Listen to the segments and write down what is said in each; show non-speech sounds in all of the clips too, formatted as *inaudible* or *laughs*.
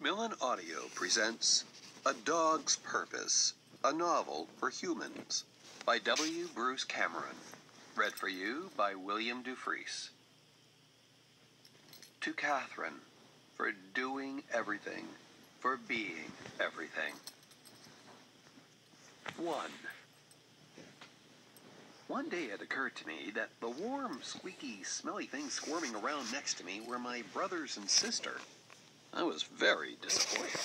Macmillan Audio presents A Dog's Purpose, a novel for humans by W. Bruce Cameron. Read for you by William Dufresne. To Catherine, for doing everything, for being everything. 1. One day it occurred to me that the warm, squeaky, smelly things squirming around next to me were my brothers and sister. I was very disappointed.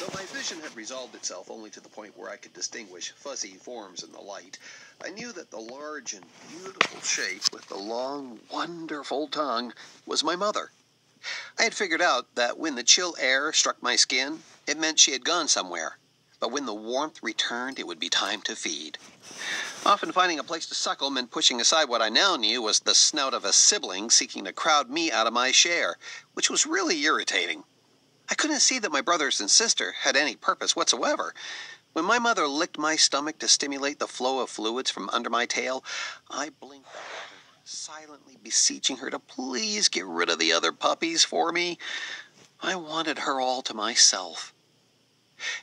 Though my vision had resolved itself only to the point where I could distinguish fuzzy forms in the light, I knew that the large and beautiful shape with the long, wonderful tongue was my mother. I had figured out that when the chill air struck my skin, it meant she had gone somewhere. But when the warmth returned, it would be time to feed. Often finding a place to suckle meant pushing aside what I now knew was the snout of a sibling seeking to crowd me out of my share, which was really irritating. I couldn't see that my brothers and sister had any purpose whatsoever. When my mother licked my stomach to stimulate the flow of fluids from under my tail, I blinked silently beseeching her to please get rid of the other puppies for me. I wanted her all to myself.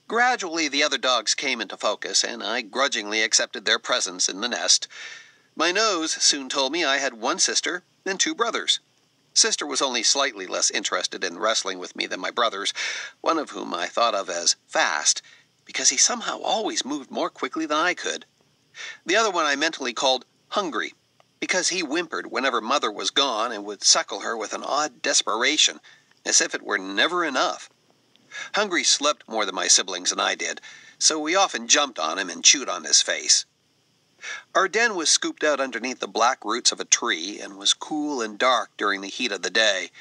Gradually, the other dogs came into focus, and I grudgingly accepted their presence in the nest. My nose soon told me I had one sister and two brothers. Sister was only slightly less interested in wrestling with me than my brothers, one of whom I thought of as fast, because he somehow always moved more quickly than I could. The other one I mentally called hungry, because he whimpered whenever mother was gone and would suckle her with an odd desperation, as if it were never enough. Hungry slept more than my siblings and I did, so we often jumped on him and chewed on his face. Our den was scooped out underneath the black roots of a tree and was cool and dark during the heat of the day.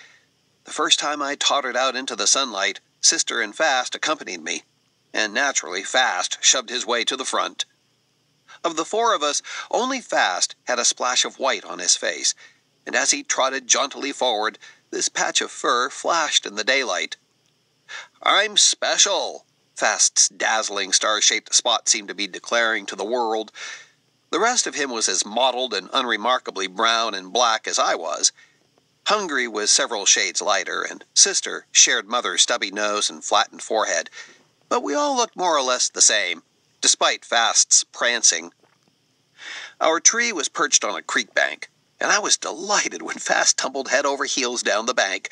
The first time I tottered out into the sunlight, Sister and Fast accompanied me, and naturally Fast shoved his way to the front. Of the four of us, only Fast had a splash of white on his face, and as he trotted jauntily forward, this patch of fur flashed in the daylight. I'm special, Fast's dazzling star shaped spot seemed to be declaring to the world. The rest of him was as mottled and unremarkably brown and black as I was. Hungry was several shades lighter, and Sister shared Mother's stubby nose and flattened forehead, but we all looked more or less the same, despite Fast's prancing. Our tree was perched on a creek bank, and I was delighted when Fast tumbled head over heels down the bank,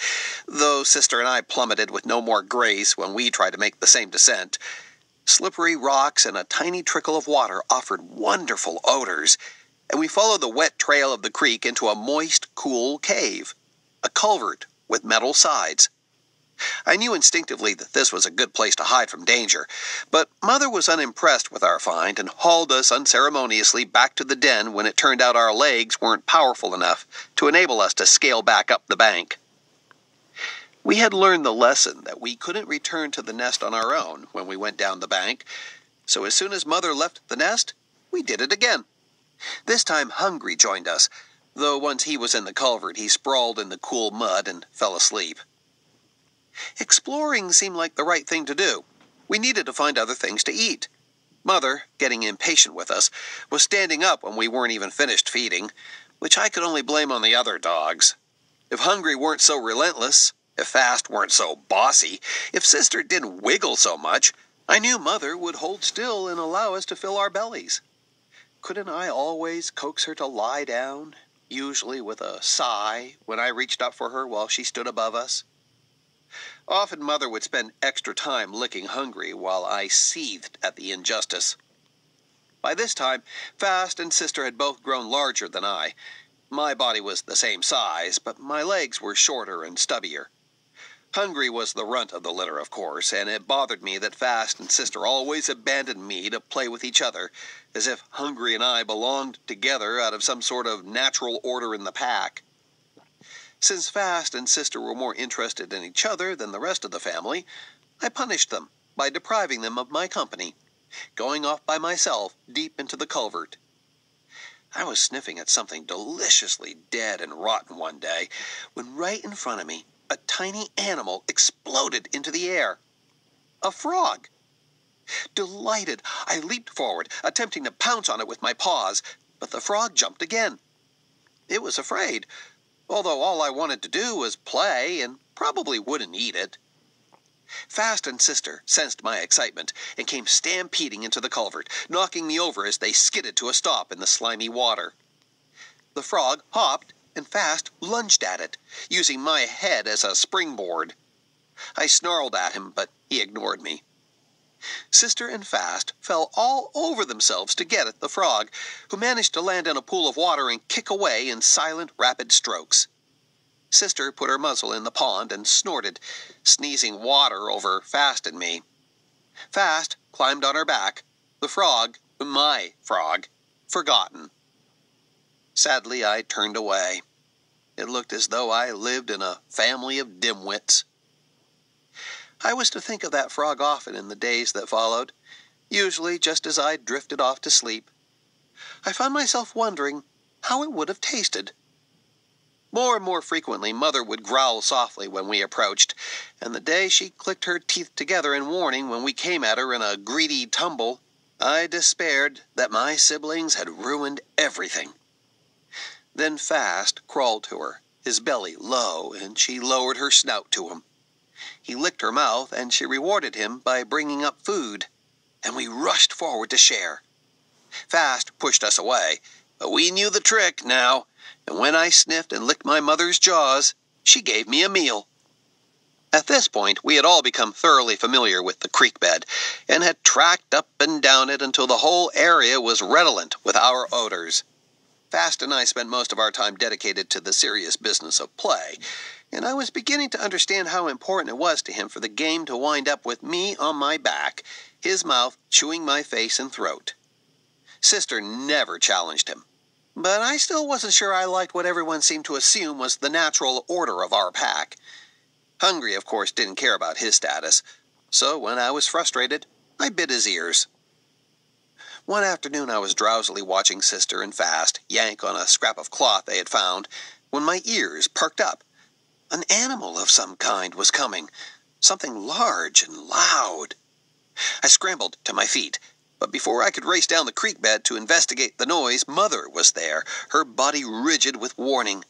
though Sister and I plummeted with no more grace when we tried to make the same descent. Slippery rocks and a tiny trickle of water offered wonderful odors, and we followed the wet trail of the creek into a moist, cool cave, a culvert with metal sides. I knew instinctively that this was a good place to hide from danger, but Mother was unimpressed with our find and hauled us unceremoniously back to the den when it turned out our legs weren't powerful enough to enable us to scale back up the bank. We had learned the lesson that we couldn't return to the nest on our own when we went down the bank, so as soon as Mother left the nest, we did it again. This time Hungry joined us, though once he was in the culvert, he sprawled in the cool mud and fell asleep. Exploring seemed like the right thing to do. We needed to find other things to eat. Mother, getting impatient with us, was standing up when we weren't even finished feeding, which I could only blame on the other dogs. If Hungry weren't so relentless, if Fast weren't so bossy, if Sister didn't wiggle so much, I knew Mother would hold still and allow us to fill our bellies. Couldn't I always coax her to lie down, usually with a sigh, when I reached up for her while she stood above us? Often Mother would spend extra time licking Hungry while I seethed at the injustice. By this time, Fast and Sister had both grown larger than I. My body was the same size, but my legs were shorter and stubbier. Hungry was the runt of the litter, of course, and it bothered me that Fast and Sister always abandoned me to play with each other, as if Hungry and I belonged together out of some sort of natural order in the pack. Since Fast and Sister were more interested in each other than the rest of the family, I punished them by depriving them of my company, going off by myself deep into the culvert. I was sniffing at something deliciously dead and rotten one day when right in front of me a tiny animal exploded into the air. A frog. Delighted, I leaped forward, attempting to pounce on it with my paws, but the frog jumped again. It was afraid, although all I wanted to do was play and probably wouldn't eat it. Fast and Sister sensed my excitement and came stampeding into the culvert, knocking me over as they skidded to a stop in the slimy water. The frog hopped and Fast lunged at it, using my head as a springboard. I snarled at him, but he ignored me. Sister and Fast fell all over themselves to get at the frog, who managed to land in a pool of water and kick away in silent, rapid strokes. Sister put her muzzle in the pond and snorted, sneezing water over Fast and me. Fast climbed on her back, the frog, my frog, forgotten. Sadly, I turned away. It looked as though I lived in a family of dimwits. I was to think of that frog often in the days that followed, usually just as I drifted off to sleep. I found myself wondering how it would have tasted. More and more frequently, Mother would growl softly when we approached, and the day she clicked her teeth together in warning when we came at her in a greedy tumble, I despaired that my siblings had ruined everything. Then Fast crawled to her, his belly low, and she lowered her snout to him. He licked her mouth, and she rewarded him by bringing up food, and we rushed forward to share. Fast pushed us away, but we knew the trick now and when I sniffed and licked my mother's jaws, she gave me a meal. At this point, we had all become thoroughly familiar with the creek bed and had tracked up and down it until the whole area was redolent with our odors. Fast and I spent most of our time dedicated to the serious business of play, and I was beginning to understand how important it was to him for the game to wind up with me on my back, his mouth chewing my face and throat. Sister never challenged him. But I still wasn't sure I liked what everyone seemed to assume was the natural order of our pack. Hungry, of course, didn't care about his status, so when I was frustrated, I bit his ears. One afternoon I was drowsily watching Sister and Fast yank on a scrap of cloth they had found when my ears perked up. An animal of some kind was coming, something large and loud. I scrambled to my feet but before I could race down the creek bed to investigate the noise, Mother was there, her body rigid with warning.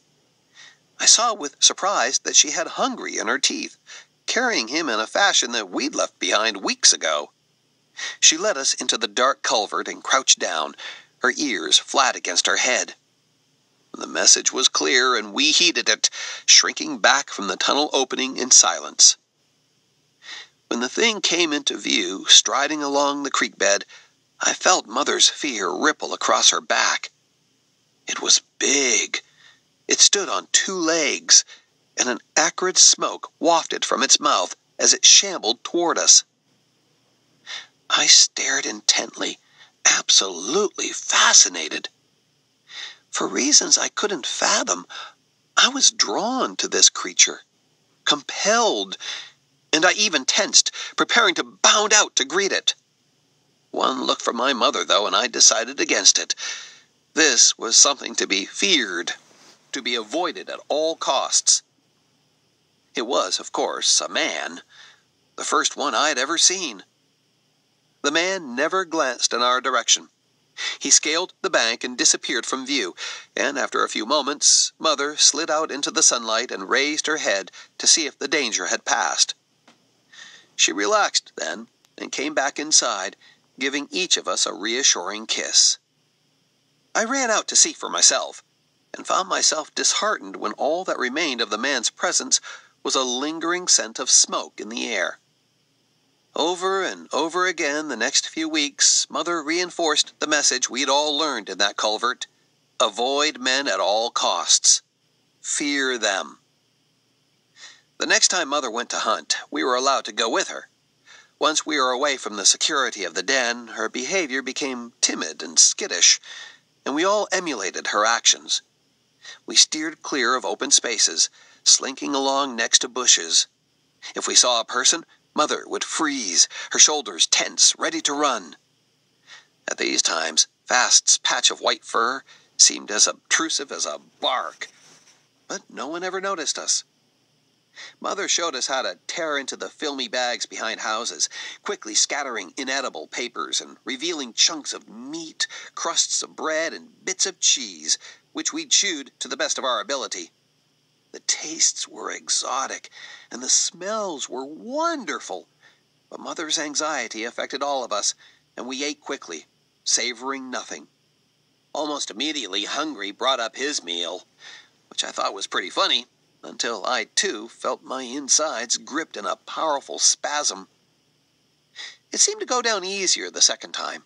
I saw with surprise that she had Hungry in her teeth, carrying him in a fashion that we'd left behind weeks ago. She led us into the dark culvert and crouched down, her ears flat against her head. The message was clear, and we heeded it, shrinking back from the tunnel opening in silence. When the thing came into view, striding along the creek bed, I felt Mother's fear ripple across her back. It was big. It stood on two legs, and an acrid smoke wafted from its mouth as it shambled toward us. I stared intently, absolutely fascinated. For reasons I couldn't fathom, I was drawn to this creature, compelled and I even tensed, preparing to bound out to greet it. One look from my mother, though, and I decided against it. This was something to be feared, to be avoided at all costs. It was, of course, a man, the first one I'd ever seen. The man never glanced in our direction. He scaled the bank and disappeared from view, and after a few moments, Mother slid out into the sunlight and raised her head to see if the danger had passed. She relaxed then and came back inside, giving each of us a reassuring kiss. I ran out to see for myself and found myself disheartened when all that remained of the man's presence was a lingering scent of smoke in the air. Over and over again the next few weeks, Mother reinforced the message we'd all learned in that culvert avoid men at all costs, fear them. The next time Mother went to hunt, we were allowed to go with her. Once we were away from the security of the den, her behavior became timid and skittish, and we all emulated her actions. We steered clear of open spaces, slinking along next to bushes. If we saw a person, Mother would freeze, her shoulders tense, ready to run. At these times, Fast's patch of white fur seemed as obtrusive as a bark, but no one ever noticed us. Mother showed us how to tear into the filmy bags behind houses, quickly scattering inedible papers and revealing chunks of meat, crusts of bread, and bits of cheese, which we chewed to the best of our ability. The tastes were exotic, and the smells were wonderful. But Mother's anxiety affected all of us, and we ate quickly, savoring nothing. Almost immediately, Hungry brought up his meal, which I thought was pretty funny, until I too felt my insides gripped in a powerful spasm. It seemed to go down easier the second time.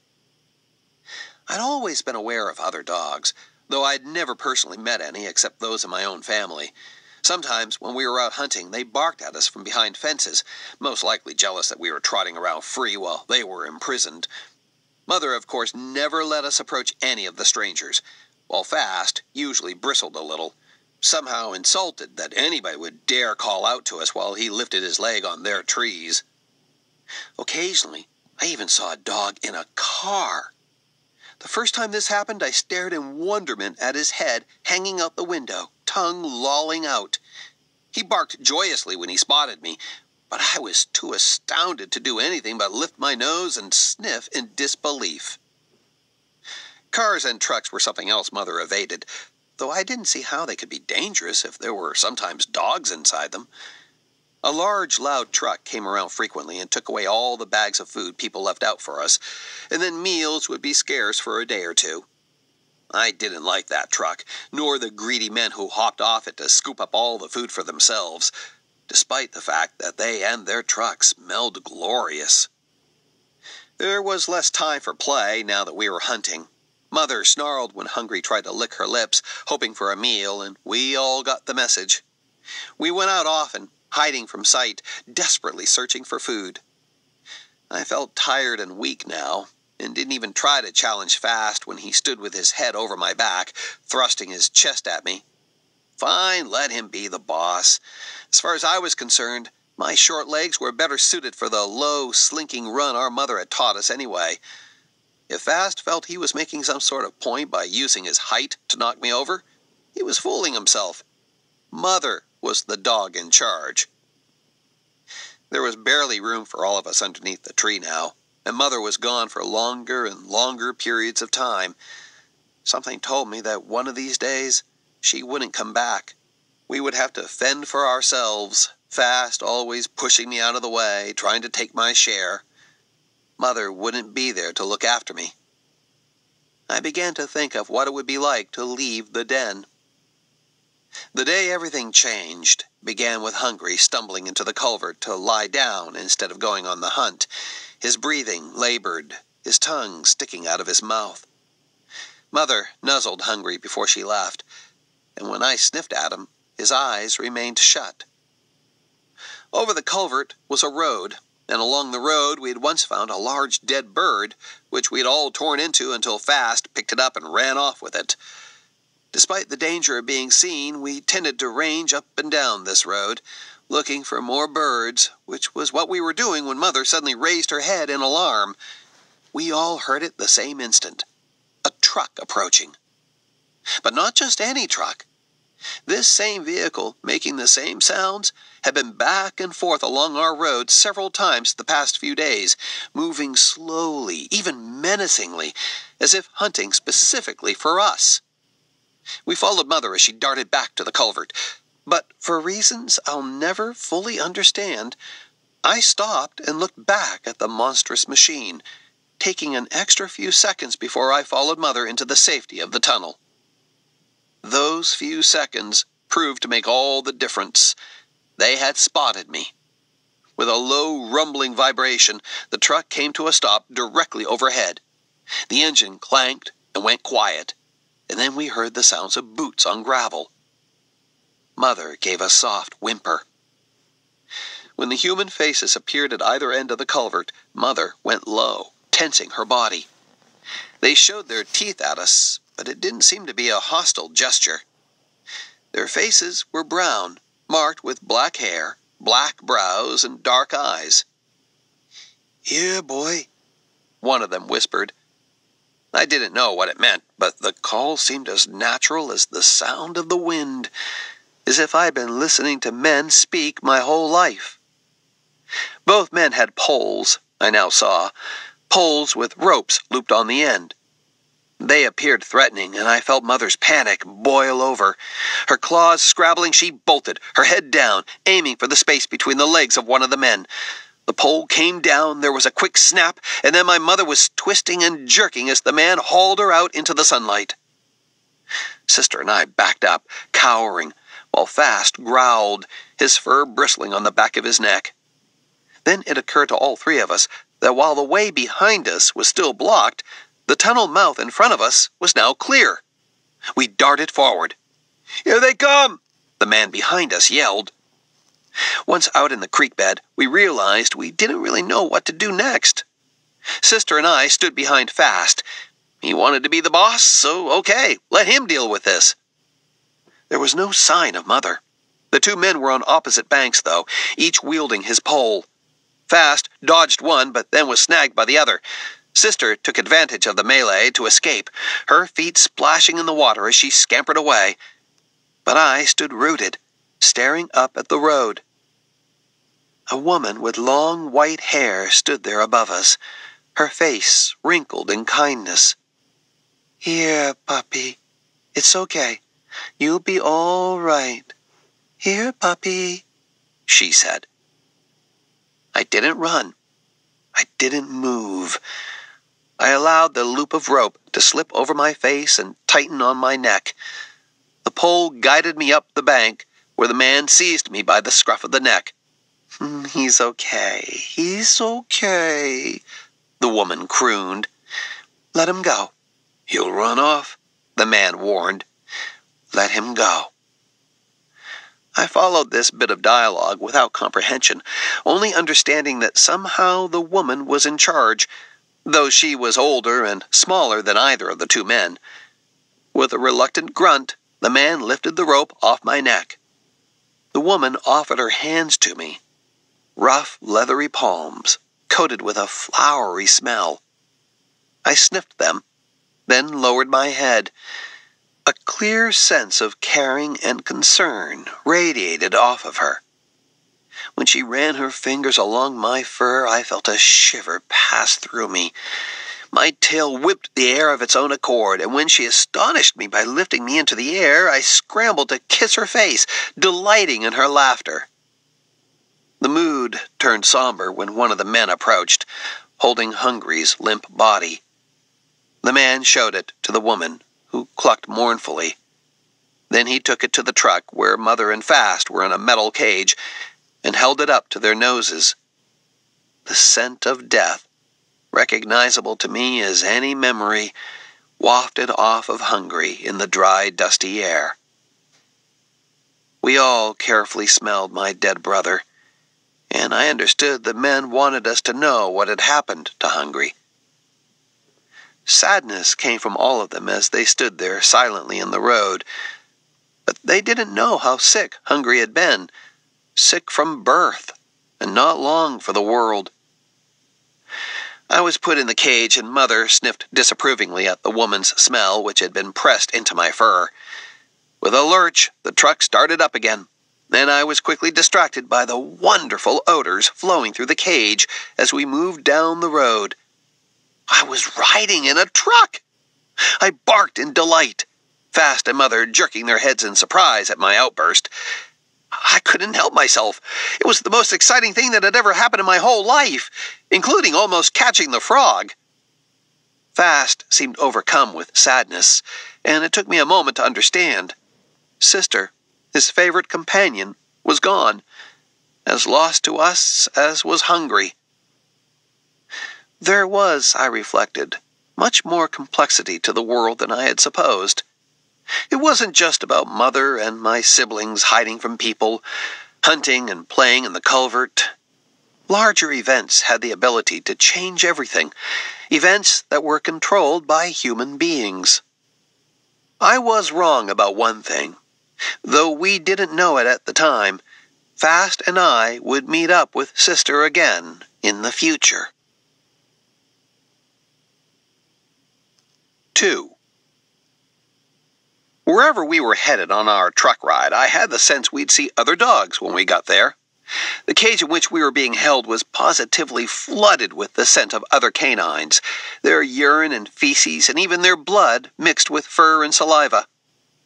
I'd always been aware of other dogs, though I'd never personally met any except those in my own family. Sometimes, when we were out hunting, they barked at us from behind fences, most likely jealous that we were trotting around free while they were imprisoned. Mother, of course, never let us approach any of the strangers, while Fast usually bristled a little, somehow insulted that anybody would dare call out to us while he lifted his leg on their trees. Occasionally, I even saw a dog in a car. The first time this happened, I stared in wonderment at his head hanging out the window, tongue lolling out. He barked joyously when he spotted me, but I was too astounded to do anything but lift my nose and sniff in disbelief. Cars and trucks were something else Mother evaded, though I didn't see how they could be dangerous if there were sometimes dogs inside them. A large, loud truck came around frequently and took away all the bags of food people left out for us, and then meals would be scarce for a day or two. I didn't like that truck, nor the greedy men who hopped off it to scoop up all the food for themselves, despite the fact that they and their truck smelled glorious. There was less time for play now that we were hunting. Mother snarled when Hungry tried to lick her lips, hoping for a meal, and we all got the message. We went out often, hiding from sight, desperately searching for food. I felt tired and weak now, and didn't even try to challenge Fast when he stood with his head over my back, thrusting his chest at me. Fine, let him be the boss. As far as I was concerned, my short legs were better suited for the low, slinking run our mother had taught us anyway. If Fast felt he was making some sort of point by using his height to knock me over, he was fooling himself. Mother was the dog in charge. There was barely room for all of us underneath the tree now, and Mother was gone for longer and longer periods of time. Something told me that one of these days she wouldn't come back. We would have to fend for ourselves, Fast always pushing me out of the way, trying to take my share. Mother wouldn't be there to look after me. I began to think of what it would be like to leave the den. The day everything changed began with Hungry stumbling into the culvert to lie down instead of going on the hunt, his breathing labored, his tongue sticking out of his mouth. Mother nuzzled Hungry before she left, and when I sniffed at him, his eyes remained shut. Over the culvert was a road, and along the road we had once found a large dead bird, which we had all torn into until Fast picked it up and ran off with it. Despite the danger of being seen, we tended to range up and down this road, looking for more birds, which was what we were doing when Mother suddenly raised her head in alarm. We all heard it the same instant a truck approaching. But not just any truck. This same vehicle, making the same sounds, had been back and forth along our road several times the past few days, moving slowly, even menacingly, as if hunting specifically for us. We followed Mother as she darted back to the culvert. But for reasons I'll never fully understand, I stopped and looked back at the monstrous machine, taking an extra few seconds before I followed Mother into the safety of the tunnel. Those few seconds proved to make all the difference. They had spotted me. With a low, rumbling vibration, the truck came to a stop directly overhead. The engine clanked and went quiet and then we heard the sounds of boots on gravel. Mother gave a soft whimper. When the human faces appeared at either end of the culvert, Mother went low, tensing her body. They showed their teeth at us, but it didn't seem to be a hostile gesture. Their faces were brown, marked with black hair, black brows, and dark eyes. Here, boy, one of them whispered, I didn't know what it meant, but the call seemed as natural as the sound of the wind, as if I'd been listening to men speak my whole life. Both men had poles, I now saw, poles with ropes looped on the end. They appeared threatening, and I felt Mother's panic boil over. Her claws scrabbling, she bolted, her head down, aiming for the space between the legs of one of the men. The pole came down, there was a quick snap, and then my mother was twisting and jerking as the man hauled her out into the sunlight. Sister and I backed up, cowering, while Fast growled, his fur bristling on the back of his neck. Then it occurred to all three of us that while the way behind us was still blocked, the tunnel mouth in front of us was now clear. We darted forward. Here they come! The man behind us yelled. Once out in the creek bed, we realized we didn't really know what to do next. Sister and I stood behind fast. He wanted to be the boss, so okay, let him deal with this. There was no sign of Mother. The two men were on opposite banks, though, each wielding his pole. Fast dodged one, but then was snagged by the other. Sister took advantage of the melee to escape, her feet splashing in the water as she scampered away. But I stood rooted, staring up at the road. A woman with long white hair stood there above us, her face wrinkled in kindness. Here, puppy. It's okay. You'll be all right. Here, puppy, she said. I didn't run. I didn't move. I allowed the loop of rope to slip over my face and tighten on my neck. The pole guided me up the bank, where the man seized me by the scruff of the neck. Hmm, he's okay. He's okay, the woman crooned. Let him go. He'll run off, the man warned. Let him go. I followed this bit of dialogue without comprehension, only understanding that somehow the woman was in charge though she was older and smaller than either of the two men. With a reluctant grunt, the man lifted the rope off my neck. The woman offered her hands to me, rough, leathery palms, coated with a flowery smell. I sniffed them, then lowered my head. A clear sense of caring and concern radiated off of her. When she ran her fingers along my fur, I felt a shiver pass through me. My tail whipped the air of its own accord, and when she astonished me by lifting me into the air, I scrambled to kiss her face, delighting in her laughter. The mood turned somber when one of the men approached, holding Hungry's limp body. The man showed it to the woman, who clucked mournfully. Then he took it to the truck where Mother and Fast were in a metal cage and held it up to their noses. The scent of death, recognizable to me as any memory, wafted off of Hungry in the dry, dusty air. We all carefully smelled my dead brother, and I understood the men wanted us to know what had happened to Hungry. Sadness came from all of them as they stood there silently in the road, but they didn't know how sick Hungry had been sick from birth, and not long for the world. I was put in the cage, and Mother sniffed disapprovingly at the woman's smell, which had been pressed into my fur. With a lurch, the truck started up again. Then I was quickly distracted by the wonderful odors flowing through the cage as we moved down the road. I was riding in a truck! I barked in delight, Fast and Mother jerking their heads in surprise at my outburst. I couldn't help myself. It was the most exciting thing that had ever happened in my whole life, including almost catching the frog. Fast seemed overcome with sadness, and it took me a moment to understand. Sister, his favorite companion, was gone, as lost to us as was hungry. There was, I reflected, much more complexity to the world than I had supposed. It wasn't just about mother and my siblings hiding from people, hunting and playing in the culvert. Larger events had the ability to change everything, events that were controlled by human beings. I was wrong about one thing. Though we didn't know it at the time, Fast and I would meet up with Sister again in the future. 2. Wherever we were headed on our truck ride, I had the sense we'd see other dogs when we got there. The cage in which we were being held was positively flooded with the scent of other canines, their urine and feces, and even their blood mixed with fur and saliva.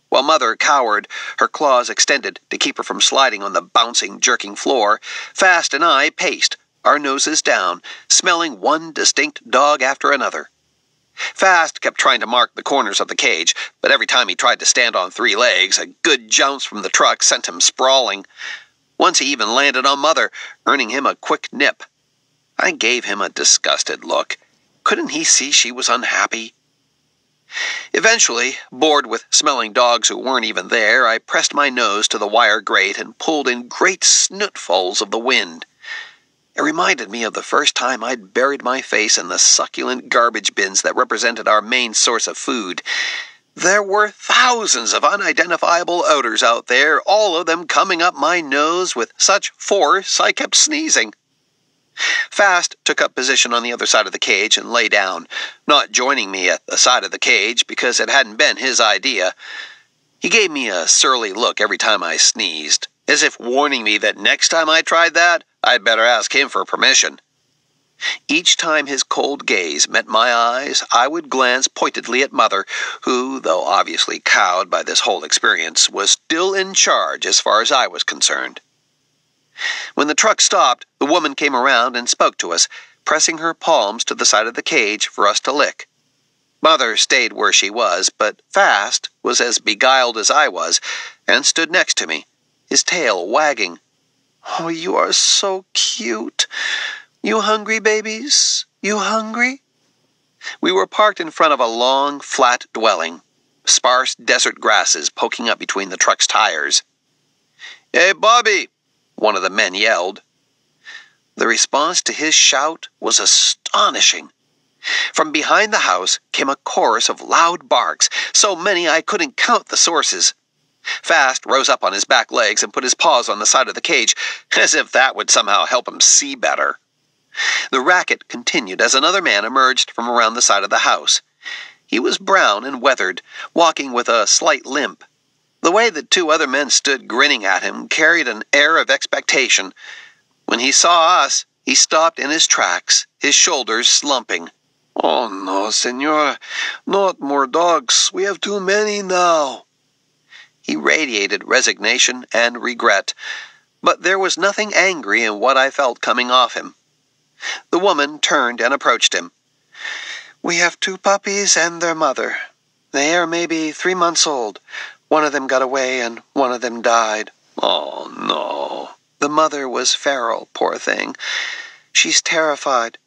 While Mother cowered, her claws extended to keep her from sliding on the bouncing, jerking floor, Fast and I paced, our noses down, smelling one distinct dog after another. Fast kept trying to mark the corners of the cage, but every time he tried to stand on three legs, a good jounce from the truck sent him sprawling. Once he even landed on Mother, earning him a quick nip. I gave him a disgusted look. Couldn't he see she was unhappy? Eventually, bored with smelling dogs who weren't even there, I pressed my nose to the wire grate and pulled in great snootfuls of the wind. It reminded me of the first time I'd buried my face in the succulent garbage bins that represented our main source of food. There were thousands of unidentifiable odors out there, all of them coming up my nose with such force I kept sneezing. Fast took up position on the other side of the cage and lay down, not joining me at the side of the cage because it hadn't been his idea. He gave me a surly look every time I sneezed, as if warning me that next time I tried that, I'd better ask him for permission. Each time his cold gaze met my eyes, I would glance pointedly at Mother, who, though obviously cowed by this whole experience, was still in charge as far as I was concerned. When the truck stopped, the woman came around and spoke to us, pressing her palms to the side of the cage for us to lick. Mother stayed where she was, but Fast was as beguiled as I was, and stood next to me, his tail wagging. Oh, you are so cute. You hungry, babies? You hungry? We were parked in front of a long, flat dwelling, sparse desert grasses poking up between the truck's tires. Hey, Bobby! One of the men yelled. The response to his shout was astonishing. From behind the house came a chorus of loud barks, so many I couldn't count the sources. Fast rose up on his back legs and put his paws on the side of the cage, *laughs* as if that would somehow help him see better. The racket continued as another man emerged from around the side of the house. He was brown and weathered, walking with a slight limp. The way that two other men stood grinning at him carried an air of expectation. When he saw us, he stopped in his tracks, his shoulders slumping. Oh no, senor. not more dogs. We have too many now. He radiated resignation and regret, but there was nothing angry in what I felt coming off him. The woman turned and approached him. We have two puppies and their mother. They are maybe three months old. One of them got away and one of them died. Oh, no. The mother was feral, poor thing. She's terrified.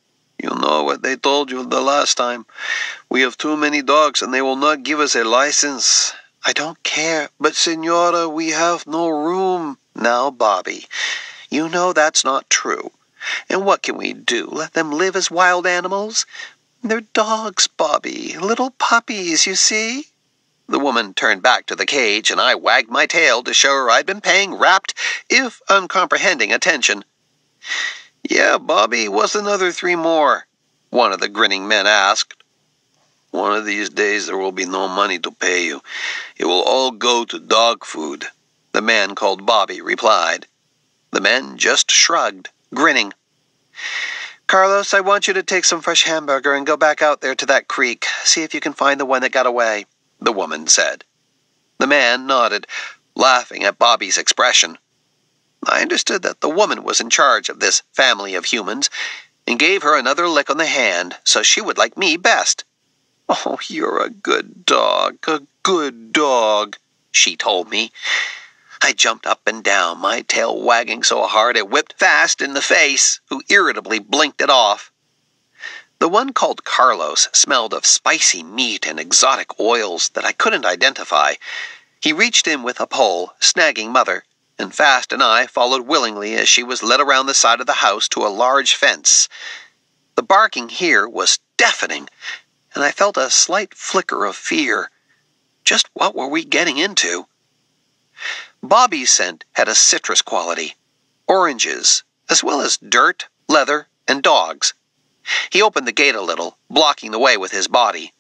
You know what they told you the last time. We have too many dogs and they will not give us a license. I don't care, but Senora, we have no room. Now, Bobby, you know that's not true. And what can we do? Let them live as wild animals? They're dogs, Bobby. Little puppies, you see? The woman turned back to the cage, and I wagged my tail to show her I'd been paying rapt, if uncomprehending, attention. Yeah, Bobby, what's another three more? One of the grinning men asked. One of these days there will be no money to pay you. It will all go to dog food, the man called Bobby replied. The men just shrugged grinning. Carlos, I want you to take some fresh hamburger and go back out there to that creek. See if you can find the one that got away, the woman said. The man nodded, laughing at Bobby's expression. I understood that the woman was in charge of this family of humans and gave her another lick on the hand so she would like me best. Oh, you're a good dog, a good dog, she told me. I jumped up and down, my tail wagging so hard it whipped fast in the face, who irritably blinked it off. The one called Carlos smelled of spicy meat and exotic oils that I couldn't identify. He reached in with a pole, snagging Mother, and Fast and I followed willingly as she was led around the side of the house to a large fence. The barking here was deafening, and I felt a slight flicker of fear. Just what were we getting into? Bobby's scent had a citrus quality, oranges, as well as dirt, leather, and dogs. He opened the gate a little, blocking the way with his body.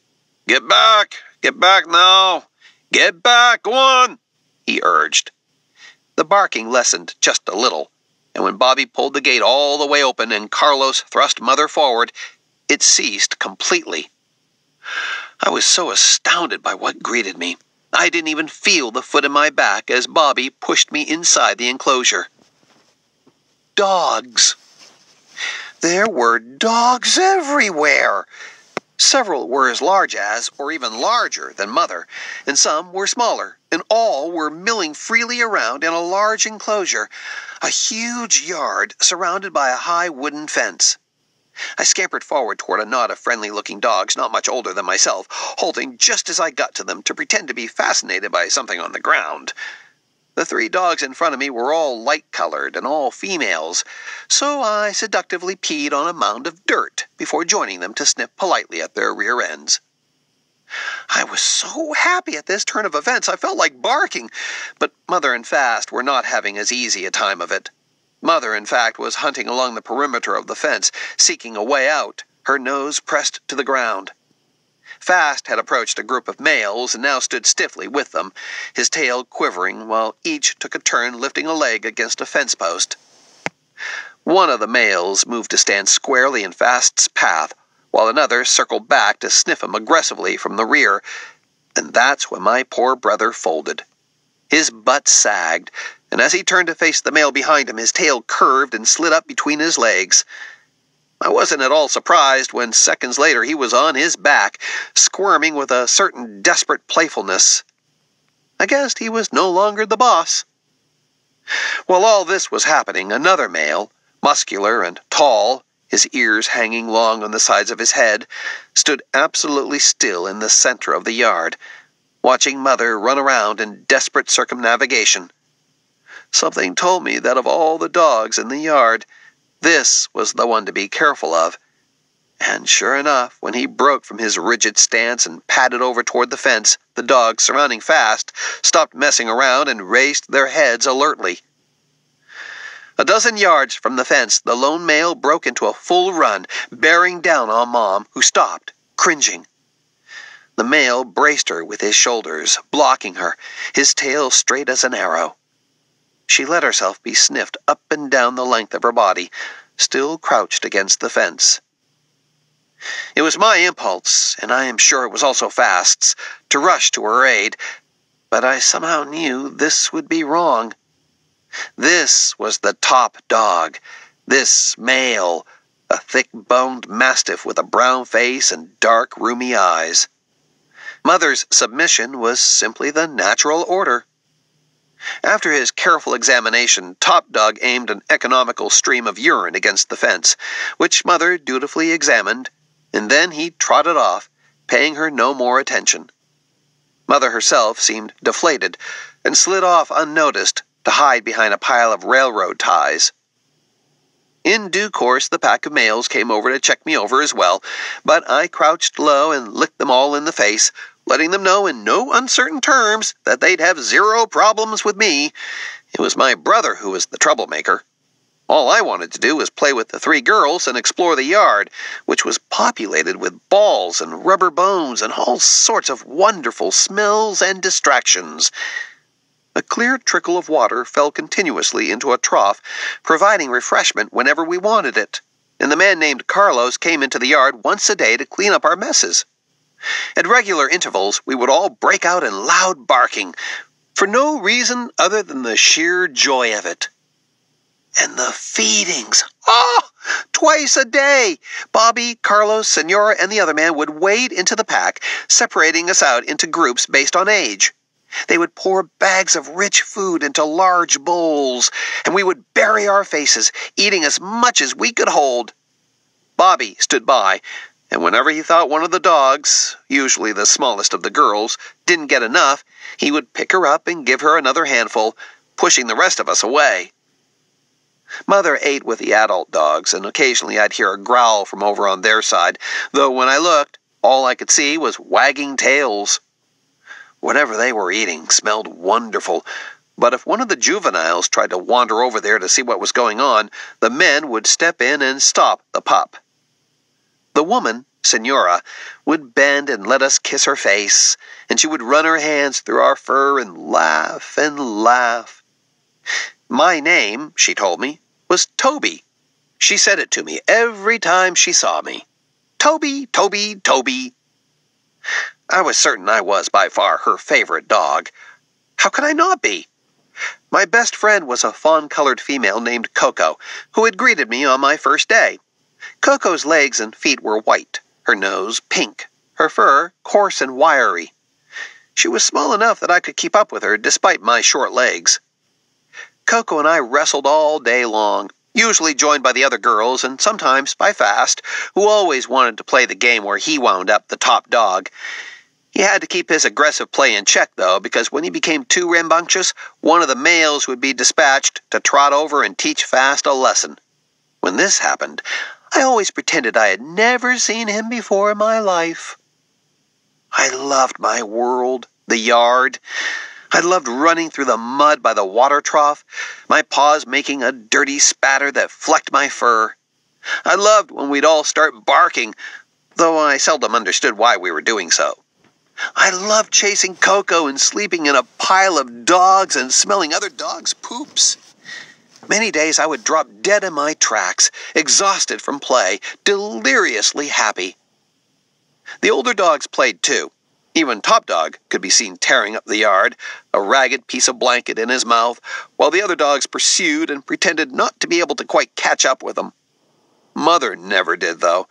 Get back! Get back now! Get back, go on! He urged. The barking lessened just a little, and when Bobby pulled the gate all the way open and Carlos thrust Mother forward, it ceased completely. I was so astounded by what greeted me. I didn't even feel the foot in my back as Bobby pushed me inside the enclosure. Dogs. There were dogs everywhere. Several were as large as, or even larger than Mother, and some were smaller, and all were milling freely around in a large enclosure, a huge yard surrounded by a high wooden fence. I scampered forward toward a knot of friendly looking dogs not much older than myself, halting just as I got to them to pretend to be fascinated by something on the ground. The three dogs in front of me were all light colored and all females, so I seductively peed on a mound of dirt before joining them to sniff politely at their rear ends. I was so happy at this turn of events I felt like barking, but Mother and Fast were not having as easy a time of it. Mother, in fact, was hunting along the perimeter of the fence, seeking a way out, her nose pressed to the ground. Fast had approached a group of males and now stood stiffly with them, his tail quivering while each took a turn lifting a leg against a fence post. One of the males moved to stand squarely in Fast's path, while another circled back to sniff him aggressively from the rear, and that's when my poor brother folded. His butt sagged, and as he turned to face the male behind him, his tail curved and slid up between his legs. I wasn't at all surprised when seconds later he was on his back, squirming with a certain desperate playfulness. I guessed he was no longer the boss. While all this was happening, another male, muscular and tall, his ears hanging long on the sides of his head, stood absolutely still in the center of the yard, watching Mother run around in desperate circumnavigation. Something told me that of all the dogs in the yard, this was the one to be careful of. And sure enough, when he broke from his rigid stance and padded over toward the fence, the dogs, surrounding fast, stopped messing around and raised their heads alertly. A dozen yards from the fence, the lone male broke into a full run, bearing down on Mom, who stopped, cringing. The male braced her with his shoulders, blocking her, his tail straight as an arrow. She let herself be sniffed up and down the length of her body, still crouched against the fence. It was my impulse, and I am sure it was also Fast's, to rush to her aid, but I somehow knew this would be wrong. This was the top dog, this male, a thick boned mastiff with a brown face and dark, roomy eyes. Mother's submission was simply the natural order. After his careful examination, Top Dog aimed an economical stream of urine against the fence, which Mother dutifully examined, and then he trotted off, paying her no more attention. Mother herself seemed deflated and slid off unnoticed to hide behind a pile of railroad ties. In due course, the pack of males came over to check me over as well, but I crouched low and licked them all in the face, letting them know in no uncertain terms that they'd have zero problems with me. It was my brother who was the troublemaker. All I wanted to do was play with the three girls and explore the yard, which was populated with balls and rubber bones and all sorts of wonderful smells and distractions. A clear trickle of water fell continuously into a trough, providing refreshment whenever we wanted it, and the man named Carlos came into the yard once a day to clean up our messes. At regular intervals, we would all break out in loud barking, for no reason other than the sheer joy of it. And the feedings! Ah! Oh, twice a day! Bobby, Carlos, Senora, and the other man would wade into the pack, separating us out into groups based on age. They would pour bags of rich food into large bowls, and we would bury our faces, eating as much as we could hold. Bobby stood by, and whenever he thought one of the dogs, usually the smallest of the girls, didn't get enough, he would pick her up and give her another handful, pushing the rest of us away. Mother ate with the adult dogs, and occasionally I'd hear a growl from over on their side, though when I looked, all I could see was wagging tails. Whatever they were eating smelled wonderful, but if one of the juveniles tried to wander over there to see what was going on, the men would step in and stop the pup. The woman, Senora, would bend and let us kiss her face, and she would run her hands through our fur and laugh and laugh. My name, she told me, was Toby. She said it to me every time she saw me. Toby, Toby, Toby. I was certain I was by far her favorite dog. How could I not be? My best friend was a fawn colored female named Coco, who had greeted me on my first day. Coco's legs and feet were white, her nose pink, her fur coarse and wiry. She was small enough that I could keep up with her despite my short legs. Coco and I wrestled all day long, usually joined by the other girls and sometimes by Fast, who always wanted to play the game where he wound up the top dog. He had to keep his aggressive play in check, though, because when he became too rambunctious, one of the males would be dispatched to trot over and teach Fast a lesson. When this happened, I always pretended I had never seen him before in my life. I loved my world, the yard. I loved running through the mud by the water trough, my paws making a dirty spatter that flecked my fur. I loved when we'd all start barking, though I seldom understood why we were doing so. I loved chasing Coco and sleeping in a pile of dogs and smelling other dogs' poops. Many days I would drop dead in my tracks, exhausted from play, deliriously happy. The older dogs played too. Even Top Dog could be seen tearing up the yard, a ragged piece of blanket in his mouth, while the other dogs pursued and pretended not to be able to quite catch up with him. Mother never did, though.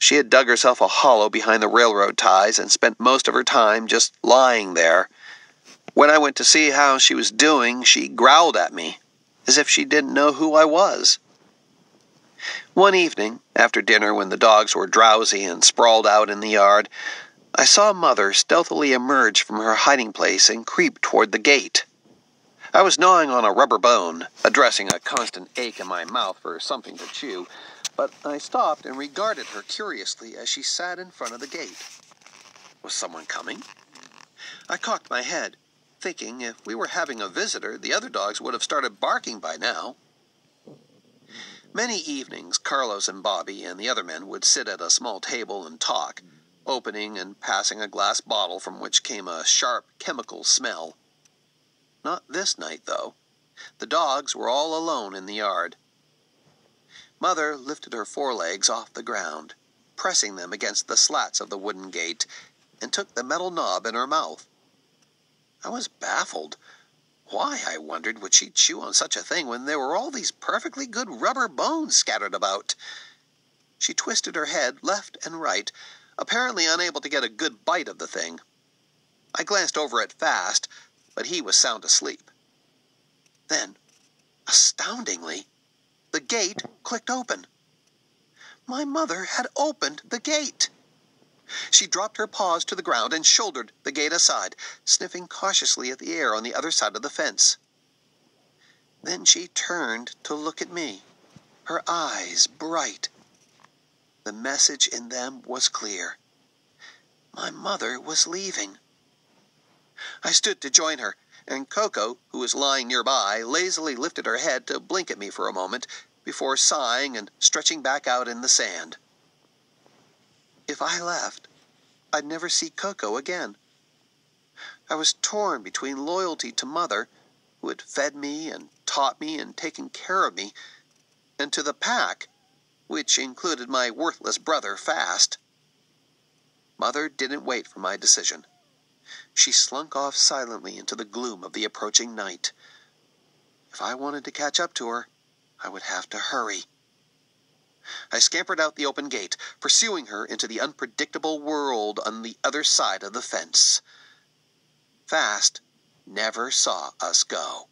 She had dug herself a hollow behind the railroad ties and spent most of her time just lying there. When I went to see how she was doing, she growled at me, as if she didn't know who I was. One evening, after dinner, when the dogs were drowsy and sprawled out in the yard, I saw Mother stealthily emerge from her hiding place and creep toward the gate. I was gnawing on a rubber bone, addressing a constant ache in my mouth for something to chew, but I stopped and regarded her curiously as she sat in front of the gate. Was someone coming? I cocked my head, thinking if we were having a visitor, the other dogs would have started barking by now. Many evenings, Carlos and Bobby and the other men would sit at a small table and talk opening and passing a glass bottle from which came a sharp chemical smell. Not this night, though. The dogs were all alone in the yard. Mother lifted her forelegs off the ground, pressing them against the slats of the wooden gate, and took the metal knob in her mouth. I was baffled. Why, I wondered, would she chew on such a thing when there were all these perfectly good rubber bones scattered about? She twisted her head left and right, apparently unable to get a good bite of the thing. I glanced over at Fast, but he was sound asleep. Then, astoundingly, the gate clicked open. My mother had opened the gate. She dropped her paws to the ground and shouldered the gate aside, sniffing cautiously at the air on the other side of the fence. Then she turned to look at me, her eyes bright the message in them was clear. My mother was leaving. I stood to join her, and Coco, who was lying nearby, lazily lifted her head to blink at me for a moment before sighing and stretching back out in the sand. If I left, I'd never see Coco again. I was torn between loyalty to Mother, who had fed me and taught me and taken care of me, and to the pack, which included my worthless brother Fast. Mother didn't wait for my decision. She slunk off silently into the gloom of the approaching night. If I wanted to catch up to her, I would have to hurry. I scampered out the open gate, pursuing her into the unpredictable world on the other side of the fence. Fast never saw us go.